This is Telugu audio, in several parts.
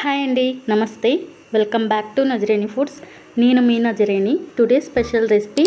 హాయ్ అండి నమస్తే. Welcome back to Nazareni foods. నేను మీ Nazareni. Today special recipe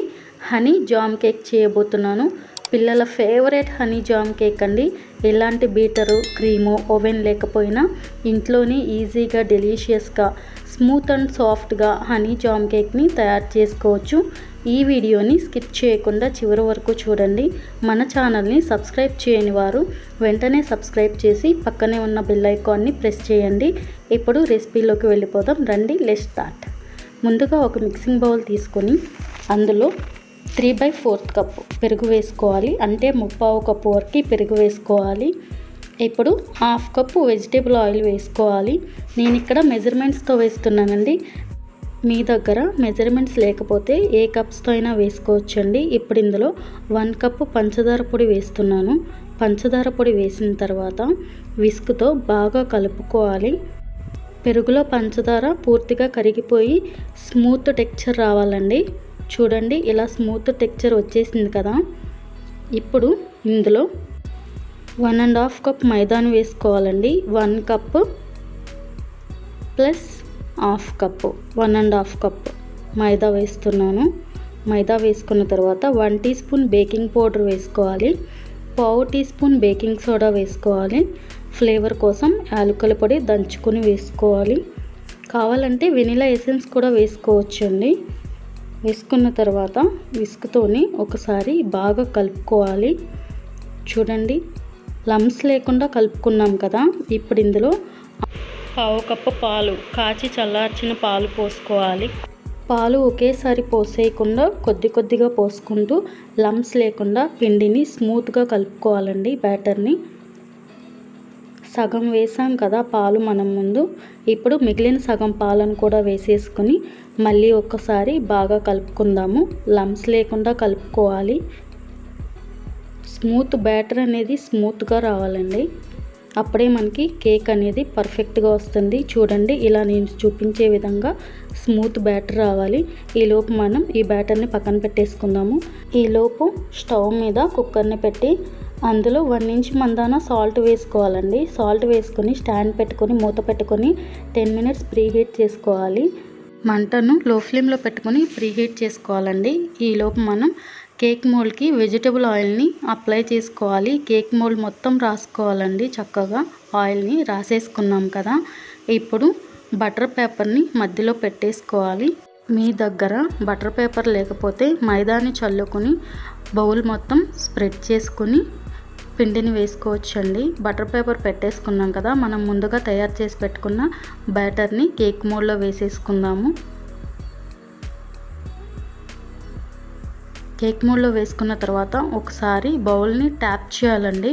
honey jam cake చేయబోతున్నాను. పిల్లల ఫేవరెట్ హనీ జామ్ కేక్ అండి. ఎలాంటి బీటరు క్రీము ఓవెన్ లేకపోయినా ఇంట్లోనే ఈజీగా డెలీషియస్గా స్మూత్ అండ్ సాఫ్ట్గా హనీ జామ్ కేక్ని తయారు చేసుకోవచ్చు. ఈ వీడియోని స్కిప్ చేయకుండా చివరి వరకు చూడండి. మన ఛానల్ని సబ్స్క్రైబ్ చేయని వారు వెంటనే సబ్స్క్రైబ్ చేసి పక్కనే ఉన్న బెల్ ఐకాన్ని ప్రెస్ చేయండి. ఇప్పుడు రెసిపీలోకి వెళ్ళిపోదాం. రండి లెస్ స్టార్ట్ ముందుగా ఒక మిక్సింగ్ బౌల్ తీసుకొని అందులో త్రీ బై ఫోర్త్ కప్ పెరుగు వేసుకోవాలి. అంటే ముప్పావు కప్పు వరకు పెరుగు వేసుకోవాలి. ఇప్పుడు హాఫ్ కప్పు వెజిటేబుల్ ఆయిల్ వేసుకోవాలి. నేను ఇక్కడ మెజర్మెంట్స్తో వేస్తున్నానండి. మీ దగ్గర మెజర్మెంట్స్ లేకపోతే ఏ కప్స్తో అయినా వేసుకోవచ్చండి. ఇప్పుడు ఇందులో వన్ కప్పు పంచదార పొడి వేస్తున్నాను. పంచదార పొడి వేసిన తర్వాత విస్క్తో బాగా కలుపుకోవాలి. పెరుగులో పంచదార పూర్తిగా కరిగిపోయి స్మూత్ టెక్చర్ రావాలండి. చూడండి ఇలా స్మూత్ టెక్చర్ వచ్చేసింది కదా. ఇప్పుడు ఇందులో వన్ అండ్ హాఫ్ కప్ మైదాను వేసుకోవాలండి. One cup plus half cup one and half cup మైదా వేస్తున్నాను. మైదా వేసుకున్న తర్వాత one teaspoon baking powder వేసుకోవాలి. పావు టీ స్పూన్ బేకింగ్ సోడా వేసుకోవాలి. ఫ్లేవర్ కోసం యాలకుల పొడి దంచుకొని వేసుకోవాలి. కావాలంటే వెనిలా ఎసెన్స్ కూడా వేసుకోవచ్చండి. వేసుకున్న తర్వాత విస్క్తోని ఒకసారి బాగా కలుపుకోవాలి. చూడండి లమ్స్ లేకుండా కలుపుకున్నాం కదా ఇప్పుడు ఇందులో పావు కప్పు పాలు కాచి చల్లార్చిన పాలు పోసుకోవాలి. పాలు ఒకేసారి పోసేయకుండా కొద్ది కొద్దిగా పోసుకుంటూ లమ్స్ లేకుండా పిండిని స్మూత్గా కలుపుకోవాలండి బ్యాటర్ని. సగం వేసాం కదా పాలు మనం ముందు. ఇప్పుడు మిగిలిన సగం పాలను కూడా వేసేసుకొని మళ్ళీ ఒక్కసారి బాగా కలుపుకుందాము. లమ్స్ లేకుండా కలుపుకోవాలి. స్మూత్ బ్యాటర్ అనేది స్మూత్గా రావాలండి. అప్పుడే మనకి కేక్ అనేది పర్ఫెక్ట్గా వస్తుంది. చూడండి ఇలా నేను చూపించే విధంగా స్మూత్ బ్యాటర్ రావాలి. ఈలోపు మనం ఈ బ్యాటర్ని పక్కన పెట్టేసుకుందాము. ఈలోపు స్టవ్ మీద కుక్కర్ని పెట్టి అందులో వన్ ఇంచ్ మందాన సాల్ట్ వేసుకోవాలండి. సాల్ట్ వేసుకొని స్టాండ్ పెట్టుకొని మూత పెట్టుకొని టెన్ మినిట్స్ ప్రీహీట్ చేసుకోవాలి. మంటను లో ఫ్లేమ్లో పెట్టుకొని ప్రీహీట్ చేసుకోవాలండి. ఈలోపు మనం కేక్ మోల్డ్కి వెజిటబుల్ ఆయిల్ని అప్లై చేసుకోవాలి. కేక్ మోల్డ్ మొత్తం రాసుకోవాలండి చక్కగా. ఆయిల్ని రాసేసుకున్నాం కదా. ఇప్పుడు బటర్ పేపర్ని మధ్యలో పెట్టేసుకోవాలి. మీ దగ్గర బటర్ పేపర్ లేకపోతే మైదాని చల్లుకొని బౌల్ మొత్తం స్ప్రెడ్ చేసుకుని పిండిని వేసుకోవచ్చండి. బటర్ పేపర్ పెట్టేసుకున్నాం కదా. మనం ముందుగా తయారు చేసి పెట్టుకున్న బ్యాటర్ని కేక్ మోడ్లో వేసేసుకుందాము. కేక్ మూడ్లో వేసుకున్న తర్వాత ఒకసారి బౌల్ని ట్యాప్ చేయాలండి.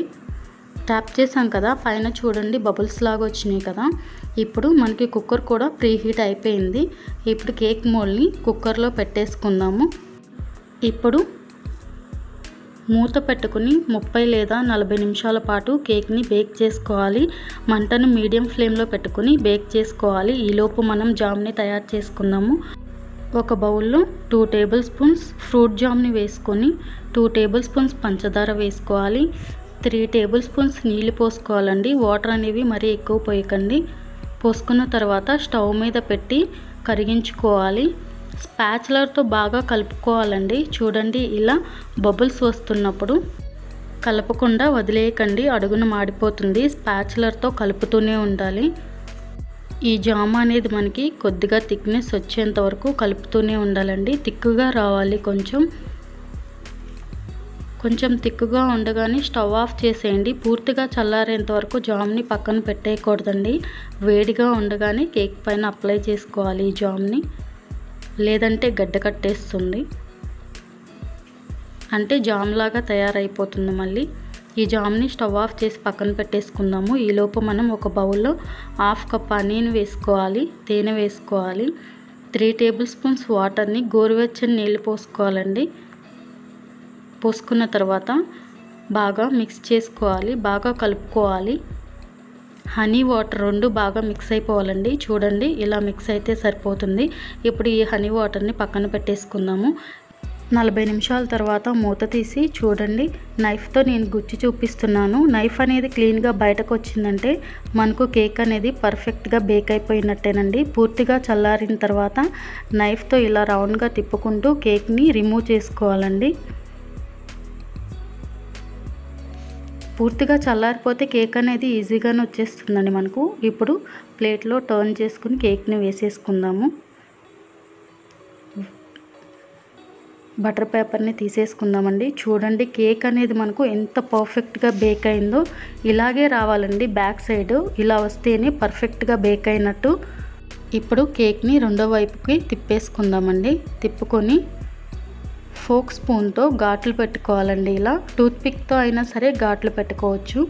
ట్యాప్ చేసాం కదా పైన చూడండి బబుల్స్ లాగా వచ్చినాయి కదా. ఇప్పుడు మనకి కుక్కర్ కూడా ప్రీ హీట్ అయిపోయింది. ఇప్పుడు కేక్ మోల్ని కుక్కర్లో పెట్టేసుకుందాము. ఇప్పుడు మూత పెట్టుకుని ముప్పై లేదా నలభై నిమిషాల పాటు కేక్ని బేక్ చేసుకోవాలి. మంటను మీడియం ఫ్లేమ్లో పెట్టుకుని బేక్ చేసుకోవాలి. ఈలోపు మనం జామ్ని తయారు చేసుకుందాము. ఒక బౌల్లో టూ టేబుల్ స్పూన్స్ ఫ్రూట్ జామ్ని వేసుకొని టూ టేబుల్ స్పూన్స్ పంచదార వేసుకోవాలి. త్రీ టేబుల్ స్పూన్స్ నీళ్ళు పోసుకోవాలండి. వాటర్ అనేవి మరీ ఎక్కువ పోయకండి. పోసుకున్న తర్వాత స్టవ్ మీద పెట్టి కరిగించుకోవాలి. స్పాచులర్తో బాగా కలుపుకోవాలండి. చూడండి ఇలా బబుల్స్ వస్తున్నప్పుడు కలపకుండా వదిలేయకండి. అడుగున మాడిపోతుంది. స్పాచులర్తో కలుపుతూనే ఉండాలి. ఈ జామ అనేది మనకి కొద్దిగా థిక్నెస్ వచ్చేంత వరకు కలుపుతూనే ఉండాలండి. తిక్కుగా రావాలి కొంచెం. కొంచెం తిక్కుగా ఉండగానే స్టవ్ ఆఫ్ చేసేయండి. పూర్తిగా చల్లారేంత వరకు జామ్ని పక్కన పెట్టేయకూడదండి. వేడిగా ఉండగానే కేక్ పైన అప్లై చేసుకోవాలి ఈ జామ్ని. లేదంటే గడ్డ కట్టేస్తుంది. అంటే జామ్ లాగా తయారైపోతుంది మళ్ళీ. ఈ జామ్ని స్టవ్ ఆఫ్ చేసి పక్కన పెట్టేసుకుందాము. ఈలోపు మనం ఒక బౌల్లో హాఫ్ కప్ అనీని వేసుకోవాలి తేనె వేసుకోవాలి త్రీ టేబుల్ స్పూన్స్ వాటర్ని గోరువెచ్చని నీళ్ళు పోసుకోవాలండి. పోసుకున్న తర్వాత బాగా మిక్స్ చేసుకోవాలి బాగా కలుపుకోవాలి. హనీ వాటర్ రెండు బాగా మిక్స్ అయిపోవాలండి. చూడండి ఇలా మిక్స్ అయితే సరిపోతుంది. ఇప్పుడు ఈ హనీ వాటర్ని పక్కన పెట్టేసుకుందాము. నలభై నిమిషాల తర్వాత మూత తీసి చూడండి. నైఫ్తో నేను గుచ్చి చూపిస్తున్నాను. నైఫ్ అనేది క్లీన్గా బయటకు వచ్చిందంటే మనకు కేక్ అనేది పర్ఫెక్ట్గా బేక్ అయిపోయినట్టేనండి. పూర్తిగా చల్లారిన తర్వాత నైఫ్తో ఇలా రౌండ్గా తిప్పుకుంటూ కేక్ని రిమూవ్ చేసుకోవాలండి. పూర్తిగా చల్లారిపోతే కేక్ అనేది ఈజీగానే వచ్చేస్తుందండి మనకు. ఇప్పుడు ప్లేట్లో టర్న్ చేసుకుని కేక్ని వేసేసుకుందాము. బటర్ పేపర్ని తీసేసుకుందామండి. చూడండి కేక్ అనేది మనకు ఎంత పర్ఫెక్ట్గా బేక్ అయిందో ఇలాగే రావాలండి బ్యాక్ సైడ్. ఇలా వస్తేనే పర్ఫెక్ట్గా బేక్ అయినట్టు. ఇప్పుడు కేక్ని రెండో వైపుకి తిప్పేసుకుందామండి. తిప్పుకొని ఫోక్ స్పూన్తో ఘాట్లు పెట్టుకోవాలండి ఇలా. టూత్పిక్తో అయినా సరే ఘాట్లు పెట్టుకోవచ్చు.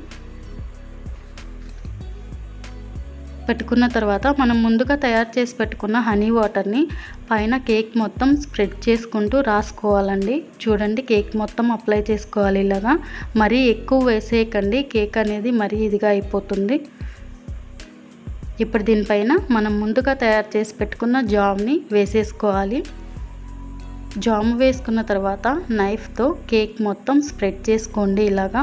పెట్టుకున్న తర్వాత మనం ముందుగా తయారు చేసి పెట్టుకున్న హనీ వాటర్ని పైన కేక్ మొత్తం స్ప్రెడ్ చేసుకుంటూ రాసుకోవాలండి. చూడండి కేక్ మొత్తం అప్లై చేసుకోవాలి ఇలాగా. మరీ ఎక్కువ వేసేయకండి కేక్ అనేది మరీ ఇదిగా అయిపోతుంది. ఇప్పుడు దీనిపైన మనం ముందుగా తయారు చేసి పెట్టుకున్న జామ్ని వేసేసుకోవాలి. జామ్ వేసుకున్న తర్వాత నైఫ్తో కేక్ మొత్తం స్ప్రెడ్ చేసుకోండి ఇలాగా.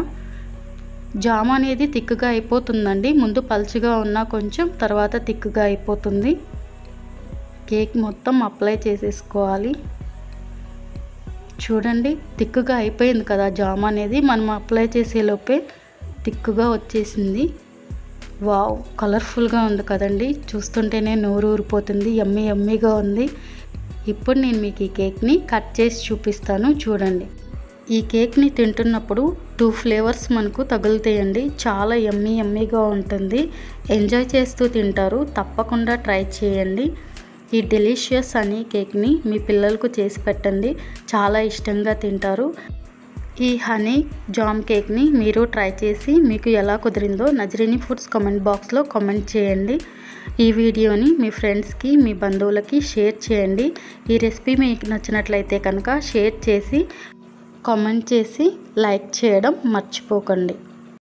జామ్ అనేది తిక్కుగా అయిపోతుందండి. ముందు పలుచగా ఉన్నా కొంచెం తర్వాత తిక్కుగా అయిపోతుంది. కేక్ మొత్తం అప్లై చేసేసుకోవాలి. చూడండి తిక్కుగా అయిపోయింది కదా జామ్ అనేది. మనం అప్లై చేసేలోపే తిక్కుగా వచ్చేసింది. వావ్ కలర్ఫుల్గా ఉంది కదండి. చూస్తుంటేనే నోరు ఊరిపోతుంది ఎమ్మి ఎమ్మిగా ఉంది. ఇప్పుడు నేను మీకు ఈ కేక్ని కట్ చేసి చూపిస్తాను. చూడండి. ఈ కేక్ని తింటున్నప్పుడు టూ ఫ్లేవర్స్ మనకు తగులుతాయండి. చాలా ఎమ్మీ ఎమ్మీగా ఉంటుంది. ఎంజాయ్ చేస్తూ తింటారు. తప్పకుండా ట్రై చేయండి. ఈ డెలిషియస్ అనే కేక్ని మీ పిల్లలకు చేసి పెట్టండి. చాలా ఇష్టంగా తింటారు. ఈ హనీ జామ్ కేక్ని మీరు ట్రై చేసి మీకు ఎలా కుదిరిందో నజరిని ఫుడ్స్ కామెంట్ బాక్స్లో కామెంట్ చేయండి. ఈ వీడియోని మీ ఫ్రెండ్స్కి మీ బంధువులకి షేర్ చేయండి. ఈ రెసిపీ మీకు నచ్చినట్లయితే కనుక షేర్ చేసి కామెంట్ చేసి లైక్ చేయడం మర్చిపోకండి.